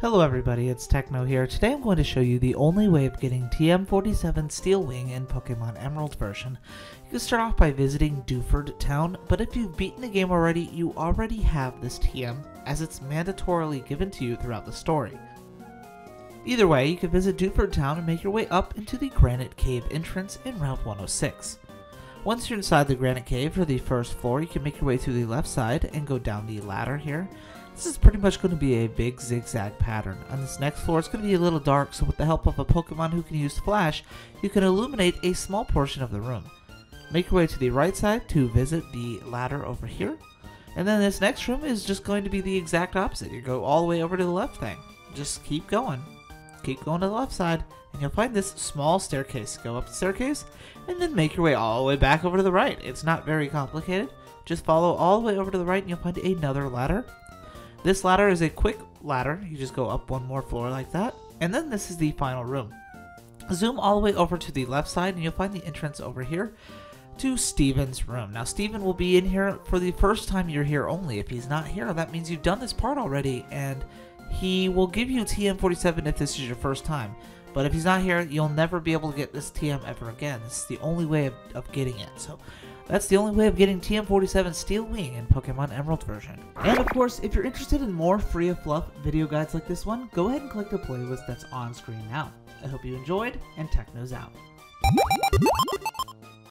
Hello everybody, it's Techno here. Today I'm going to show you the only way of getting TM47 Steel Wing in Pokemon Emerald version. You can start off by visiting Dewford Town, but if you've beaten the game already, you already have this TM, as it's mandatorily given to you throughout the story. Either way, you can visit Dewford Town and make your way up into the Granite Cave entrance in Route 106. Once you're inside the Granite Cave for the first floor, you can make your way through the left side and go down the ladder here. This is pretty much going to be a big zigzag pattern. On this next floor, it's going to be a little dark, so with the help of a Pokemon who can use Flash, you can illuminate a small portion of the room. Make your way to the right side to visit the ladder over here. And then this next room is just going to be the exact opposite. You go all the way over to the left thing. Just keep going. Keep going to the left side, and you'll find this small staircase. Go up the staircase, and then make your way all the way back over to the right. It's not very complicated. Just follow all the way over to the right, and you'll find another ladder. This ladder is a quick ladder. You just go up one more floor like that. And then this is the final room. Zoom all the way over to the left side and you'll find the entrance over here to Steven's room. Now Steven will be in here for the first time you're here only. If he's not here, that means you've done this part already and he will give you TM47 if this is your first time. But if he's not here, you'll never be able to get this TM ever again. This is the only way of, of getting it. So that's the only way of getting TM47 Steel Wing in Pokemon Emerald version. And of course, if you're interested in more free of fluff video guides like this one, go ahead and click the playlist that's on screen now. I hope you enjoyed, and Techno's out.